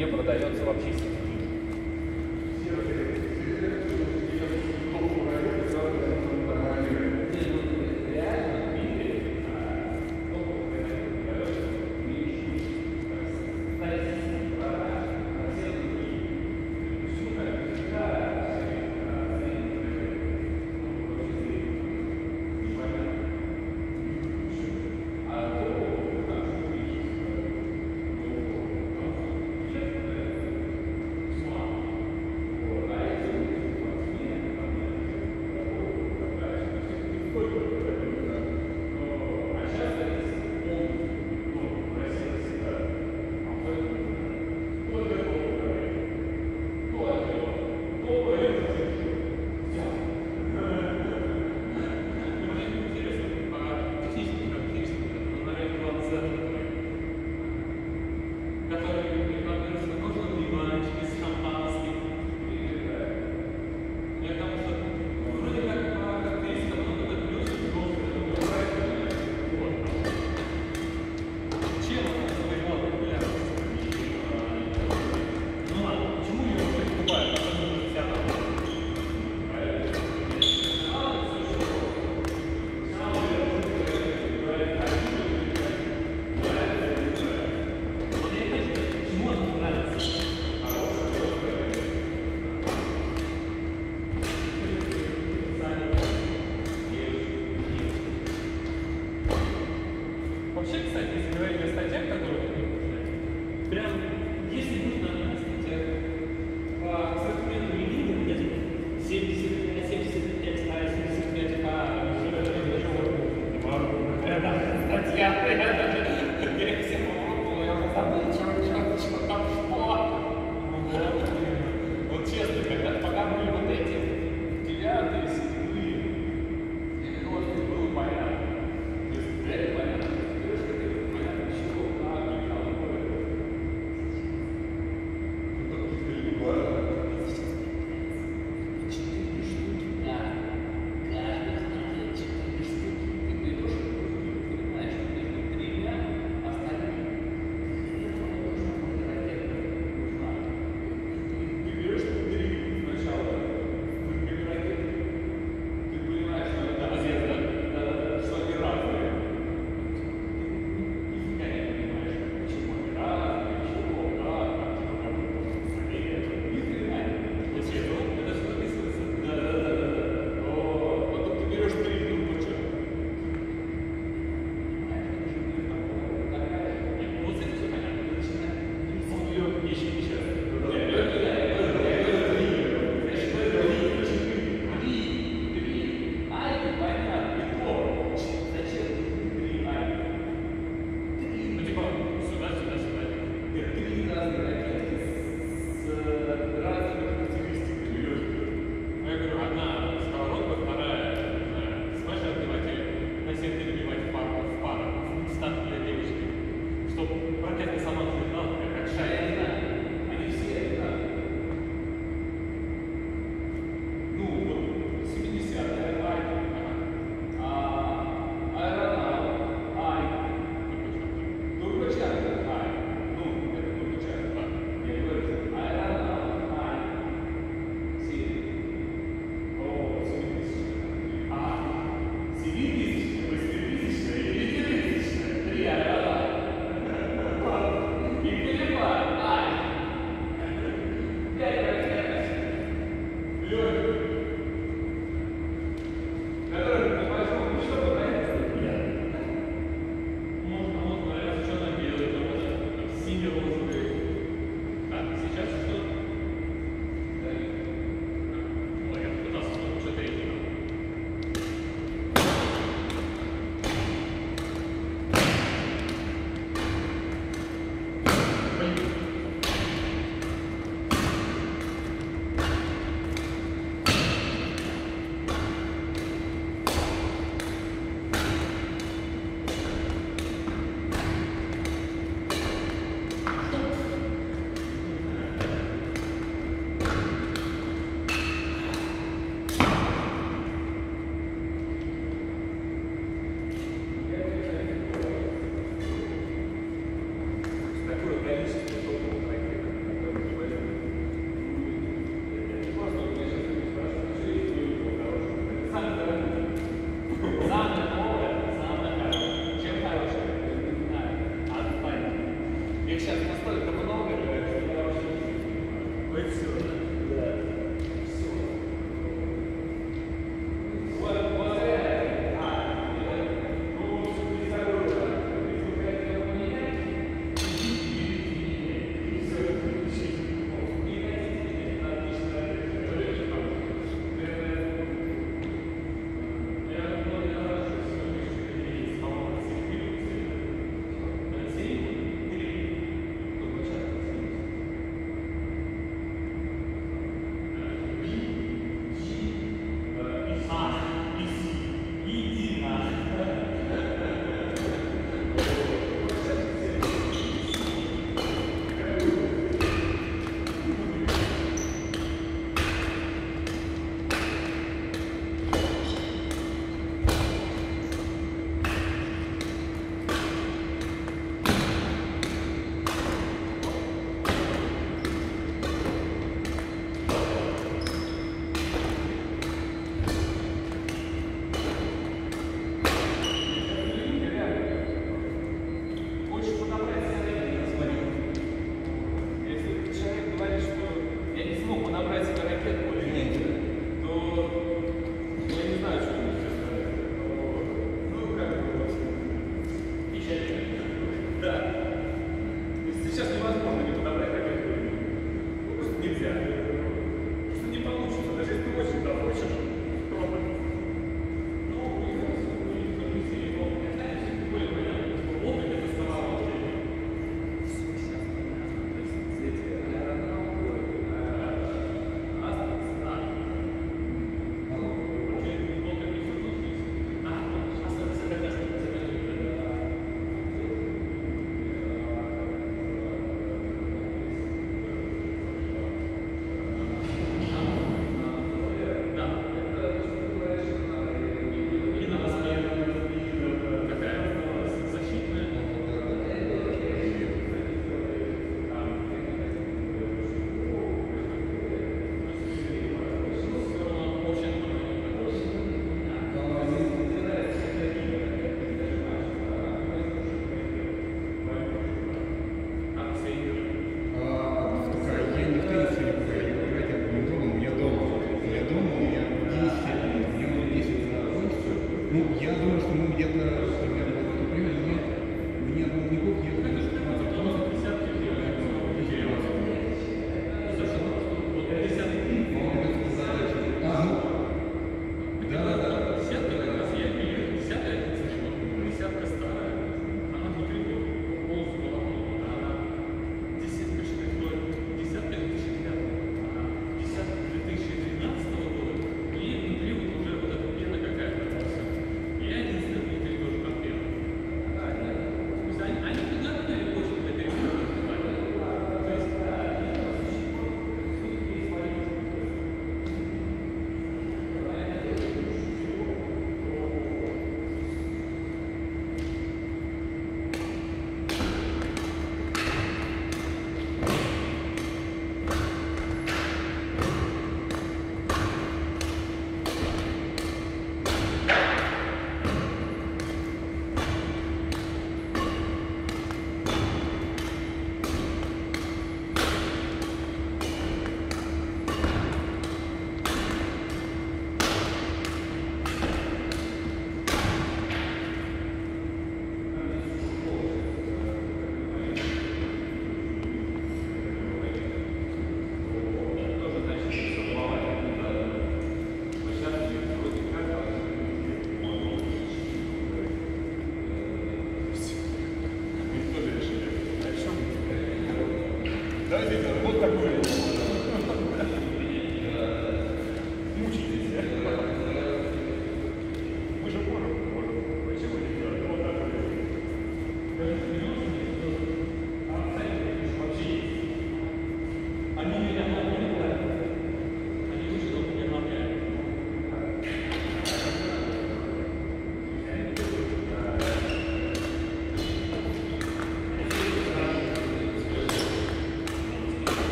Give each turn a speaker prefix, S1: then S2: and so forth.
S1: не продается в общественном.
S2: Ну, я думаю, что мы где-то